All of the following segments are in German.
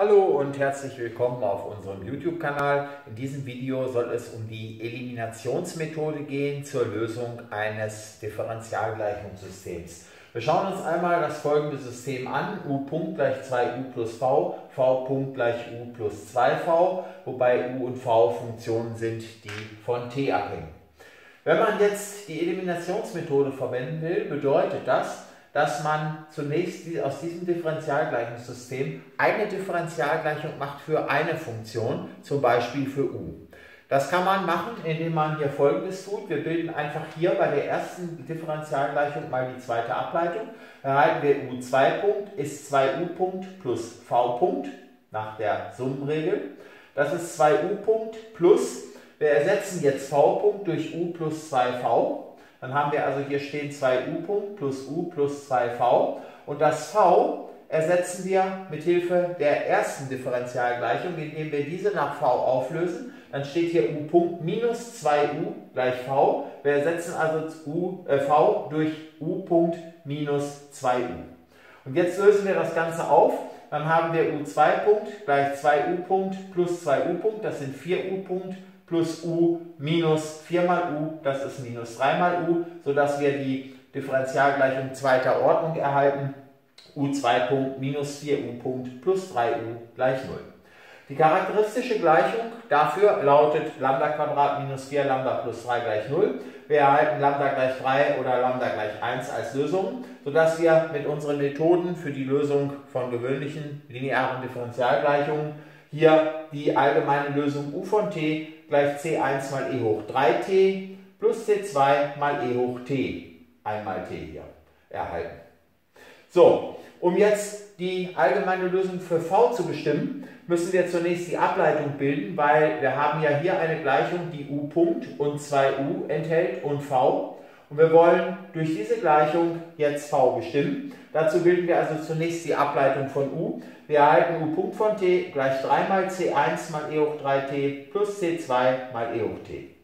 Hallo und herzlich willkommen auf unserem YouTube-Kanal. In diesem Video soll es um die Eliminationsmethode gehen zur Lösung eines Differentialgleichungssystems. Wir schauen uns einmal das folgende System an. u Punkt gleich 2u plus v, v Punkt gleich u plus 2v, wobei u und v Funktionen sind, die von t abhängen. Wenn man jetzt die Eliminationsmethode verwenden will, bedeutet das, dass man zunächst aus diesem Differentialgleichungssystem eine Differentialgleichung macht für eine Funktion, zum Beispiel für u. Das kann man machen, indem man hier folgendes tut. Wir bilden einfach hier bei der ersten Differentialgleichung mal die zweite Ableitung. Erhalten wir u2 Punkt ist 2u Punkt plus v Punkt nach der Summenregel. Das ist 2u Punkt plus, wir ersetzen jetzt v Punkt durch u plus 2v dann haben wir also hier stehen 2u Punkt plus u plus 2v und das v ersetzen wir mit Hilfe der ersten Differentialgleichung, indem wir diese nach v auflösen. Dann steht hier u minus 2u gleich v. Wir ersetzen also u, äh, v durch u minus 2u. Und jetzt lösen wir das Ganze auf. Dann haben wir u2 Punkt gleich 2u Punkt plus 2u Punkt, das sind 4u Punkt plus u minus 4 mal u, das ist minus 3 mal u, sodass wir die Differentialgleichung zweiter Ordnung erhalten. u2 Punkt minus 4u Punkt plus 3u gleich 0. Die charakteristische Gleichung dafür lautet Lambda Quadrat minus 4 Lambda plus 3 gleich 0. Wir erhalten Lambda gleich 3 oder Lambda gleich 1 als Lösung, sodass wir mit unseren Methoden für die Lösung von gewöhnlichen linearen Differentialgleichungen hier die allgemeine Lösung u von t gleich c1 mal e hoch 3t plus c2 mal e hoch t, einmal t hier, erhalten. So, um jetzt die allgemeine Lösung für v zu bestimmen, müssen wir zunächst die Ableitung bilden, weil wir haben ja hier eine Gleichung, die u Punkt und 2u enthält und v. Und wir wollen durch diese Gleichung jetzt v bestimmen. Dazu bilden wir also zunächst die Ableitung von u. Wir erhalten u Punkt von t gleich 3 mal c1 mal e hoch 3t plus c2 mal e hoch t.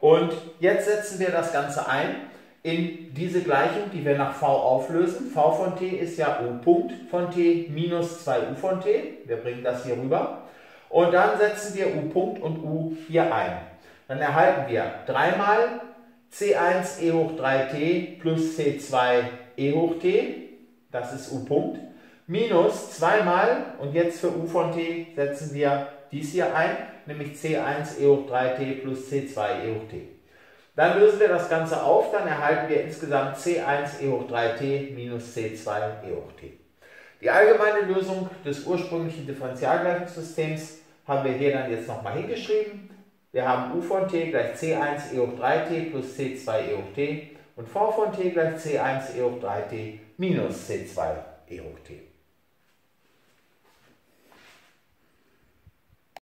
Und jetzt setzen wir das Ganze ein in diese Gleichung, die wir nach v auflösen. v von t ist ja u Punkt von t minus 2u von t. Wir bringen das hier rüber. Und dann setzen wir u Punkt und u hier ein. Dann erhalten wir 3 mal c1 e hoch 3t plus c2 e hoch t, das ist u Punkt, minus 2 mal, und jetzt für u von t setzen wir dies hier ein, nämlich c1 e hoch 3t plus c2 e hoch t. Dann lösen wir das Ganze auf, dann erhalten wir insgesamt c1 e hoch 3t minus c2 e hoch t. Die allgemeine Lösung des ursprünglichen Differentialgleichungssystems haben wir hier dann jetzt nochmal hingeschrieben. Wir haben u von t gleich c1 e hoch 3t plus c2 e hoch t und v von t gleich c1 e hoch 3t minus c2 e hoch t.